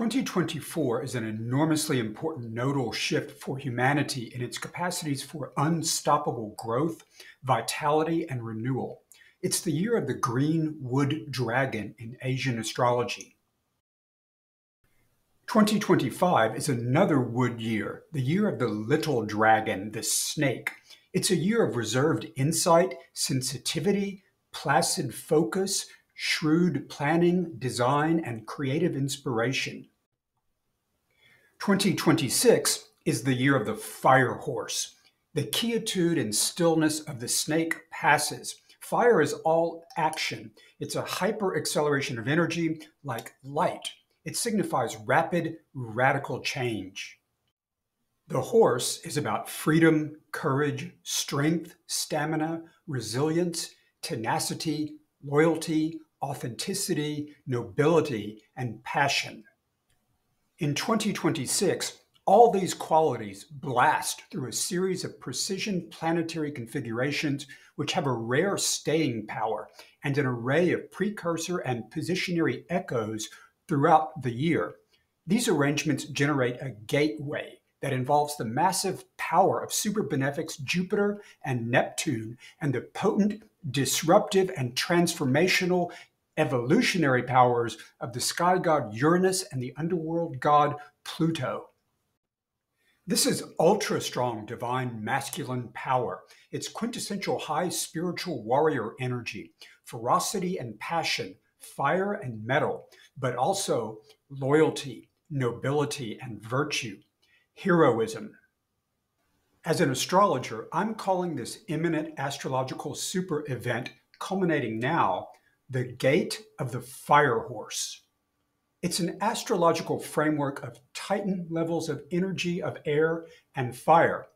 2024 is an enormously important nodal shift for humanity in its capacities for unstoppable growth, vitality, and renewal. It's the year of the green wood dragon in Asian astrology. 2025 is another wood year, the year of the little dragon, the snake. It's a year of reserved insight, sensitivity, placid focus, shrewd planning, design, and creative inspiration. 2026 is the year of the fire horse. The quietude and stillness of the snake passes. Fire is all action. It's a hyper acceleration of energy like light. It signifies rapid, radical change. The horse is about freedom, courage, strength, stamina, resilience, tenacity, loyalty, authenticity, nobility, and passion. In 2026, all these qualities blast through a series of precision planetary configurations which have a rare staying power and an array of precursor and positionary echoes throughout the year. These arrangements generate a gateway that involves the massive power of superbenefics Jupiter and Neptune and the potent, disruptive, and transformational evolutionary powers of the sky god Uranus and the underworld god Pluto. This is ultra strong divine masculine power. It's quintessential high spiritual warrior energy, ferocity and passion, fire and metal, but also loyalty, nobility and virtue, heroism. As an astrologer, I'm calling this imminent astrological super event culminating now the gate of the fire horse. It's an astrological framework of titan levels of energy of air and fire.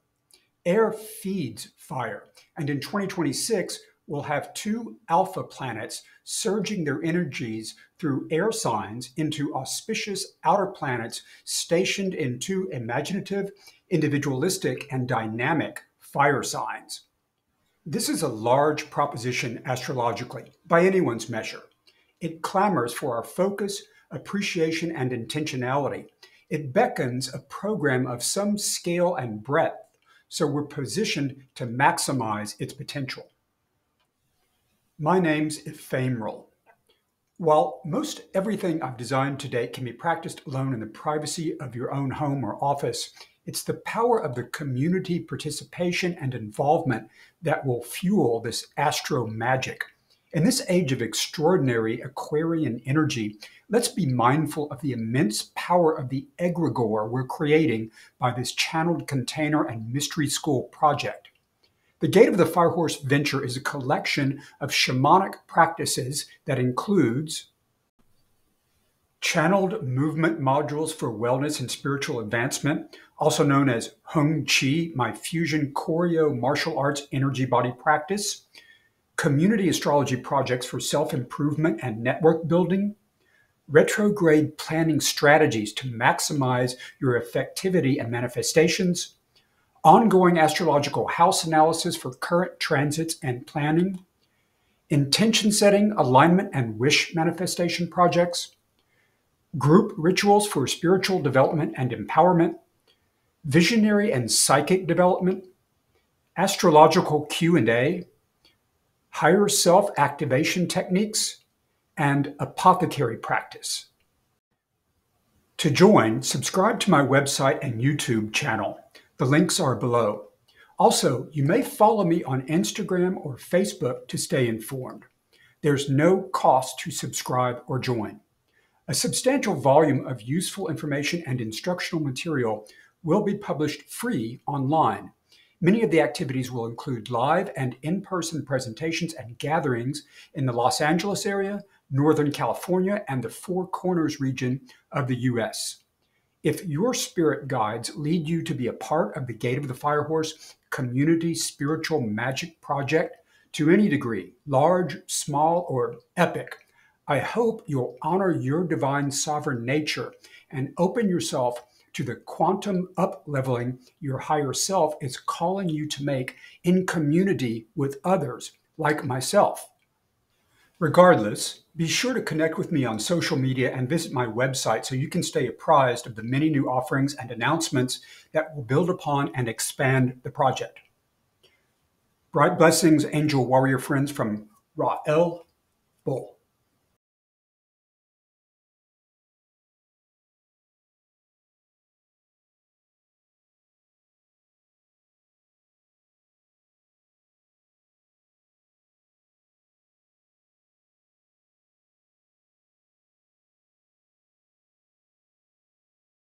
Air feeds fire, and in 2026, we'll have two alpha planets surging their energies through air signs into auspicious outer planets stationed in two imaginative, individualistic, and dynamic fire signs. This is a large proposition astrologically, by anyone's measure. It clamors for our focus, appreciation, and intentionality. It beckons a program of some scale and breadth, so we're positioned to maximize its potential. My name's Ephemeral. While most everything I've designed to date can be practiced alone in the privacy of your own home or office, it's the power of the community participation and involvement that will fuel this astro magic. In this age of extraordinary Aquarian energy, let's be mindful of the immense power of the egregore we're creating by this channeled container and mystery school project. The Gate of the Firehorse venture is a collection of shamanic practices that includes channeled movement modules for wellness and spiritual advancement, also known as Hung Chi, my fusion choreo martial arts energy body practice, community astrology projects for self improvement and network building, retrograde planning strategies to maximize your effectivity and manifestations, ongoing astrological house analysis for current transits and planning, intention setting, alignment, and wish manifestation projects group rituals for spiritual development and empowerment, visionary and psychic development, astrological Q&A, higher self activation techniques, and apothecary practice. To join, subscribe to my website and YouTube channel. The links are below. Also, you may follow me on Instagram or Facebook to stay informed. There's no cost to subscribe or join. A substantial volume of useful information and instructional material will be published free online. Many of the activities will include live and in person presentations and gatherings in the Los Angeles area, Northern California, and the Four Corners region of the U.S. If your spirit guides lead you to be a part of the Gate of the Firehorse community spiritual magic project to any degree, large, small, or epic, I hope you'll honor your divine sovereign nature and open yourself to the quantum up leveling your higher self is calling you to make in community with others like myself. Regardless, be sure to connect with me on social media and visit my website so you can stay apprised of the many new offerings and announcements that will build upon and expand the project. Bright blessings, angel warrior friends from Ra'el Bull.